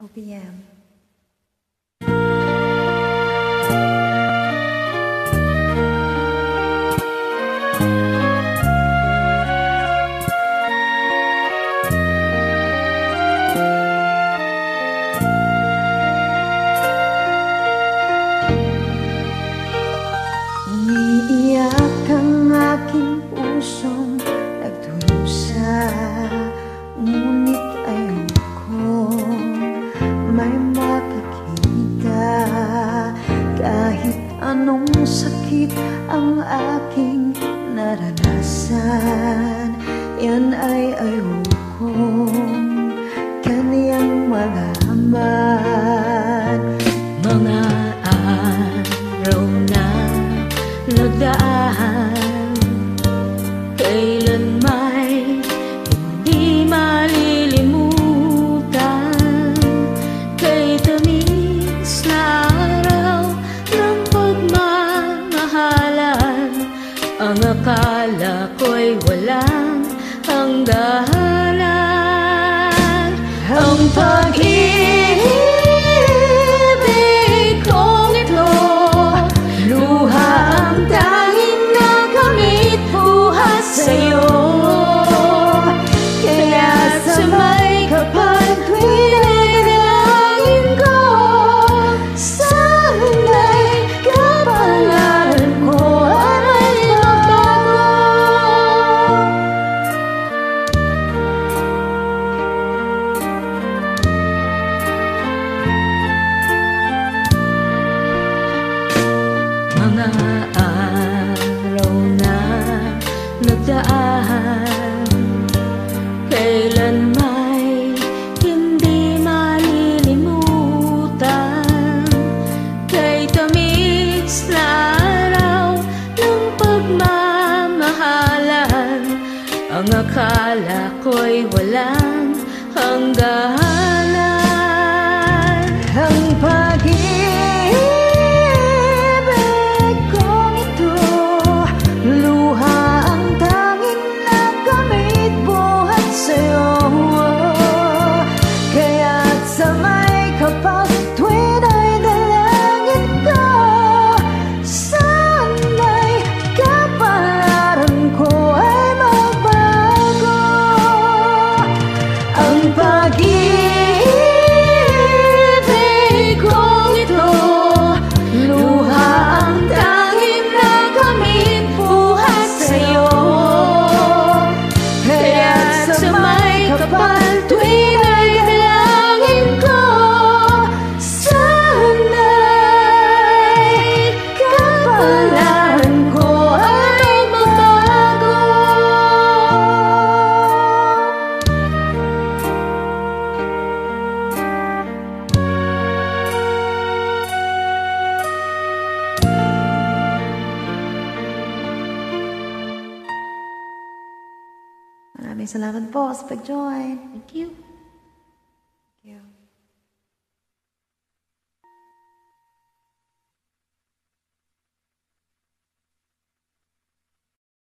OPM. Anong sakit ang aking naranasan? Yan ay ayokong kaniyang malaman. Mga araw na nagdaan Kailan Ang akala ko'y walang hangganan Ang pag-ibig Ang akala ko'y walang hangganan. Ang pag-ibig kong ito Luha ang tanging nakamit buhat sa'yo. Kaya't samay kapag tuwin Maraming salamat po sa pag-join. Thank you.